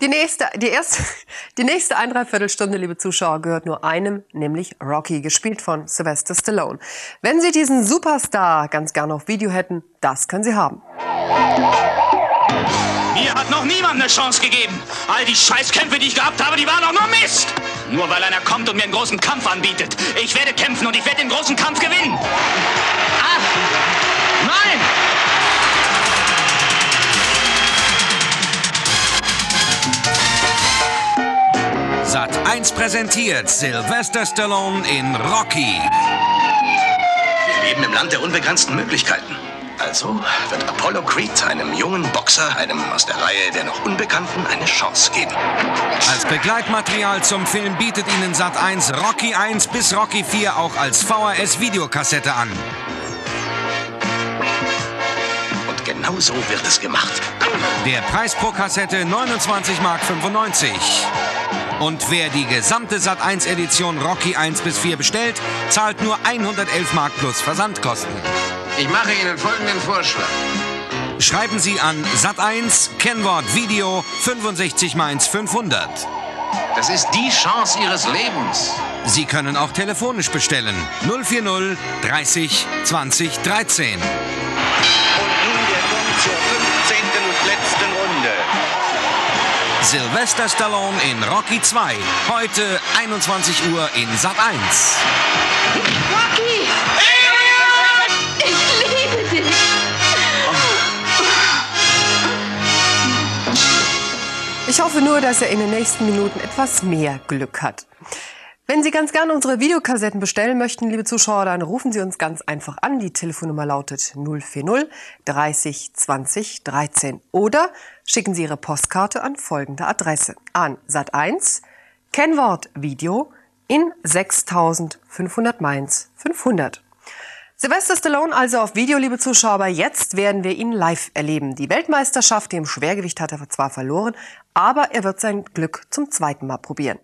die nächste, die erste, die nächste ein Dreiviertelstunde, liebe Zuschauer, gehört nur einem, nämlich Rocky, gespielt von Sylvester Stallone. Wenn Sie diesen Superstar ganz gerne auf Video hätten, das können Sie haben. Mir hat noch niemand eine Chance gegeben. All die Scheißkämpfe, die ich gehabt habe, die waren doch nur Mist. Nur weil einer kommt und mir einen großen Kampf anbietet. Ich werde kämpfen und ich werde den großen Kampf gewinnen. Ah! Nein! 1 präsentiert Sylvester Stallone in Rocky. Wir leben im Land der unbegrenzten Möglichkeiten. Also wird Apollo Creed einem jungen Boxer, einem aus der Reihe der noch Unbekannten, eine Chance geben. Als Begleitmaterial zum Film bietet Ihnen Sat 1 Rocky 1 bis Rocky 4 auch als VHS-Videokassette an. Und genau so wird es gemacht. Der Preis pro Kassette 29,95 Mark. Und wer die gesamte Sat 1 Edition Rocky 1 bis 4 bestellt, zahlt nur 111 Mark plus Versandkosten. Ich mache Ihnen folgenden Vorschlag. Schreiben Sie an Sat1 Kennwort Video 65 Mainz 500. Das ist die Chance Ihres Lebens. Sie können auch telefonisch bestellen 040 30 20 13. Und nun der Gong zur 15. und letzten Runde. Sylvester Stallone in Rocky 2. Heute 21 Uhr in Sat 1. Rocky! Ich liebe dich! Ich hoffe nur, dass er in den nächsten Minuten etwas mehr Glück hat. Wenn Sie ganz gerne unsere Videokassetten bestellen möchten, liebe Zuschauer, dann rufen Sie uns ganz einfach an. Die Telefonnummer lautet 040 30 20 13 oder schicken Sie Ihre Postkarte an folgende Adresse an Sat1 Kennwort Video in 6500 Mainz 500. Sylvester Stallone also auf Video, liebe Zuschauer, aber jetzt werden wir ihn live erleben. Die Weltmeisterschaft im Schwergewicht hat er zwar verloren, aber er wird sein Glück zum zweiten Mal probieren.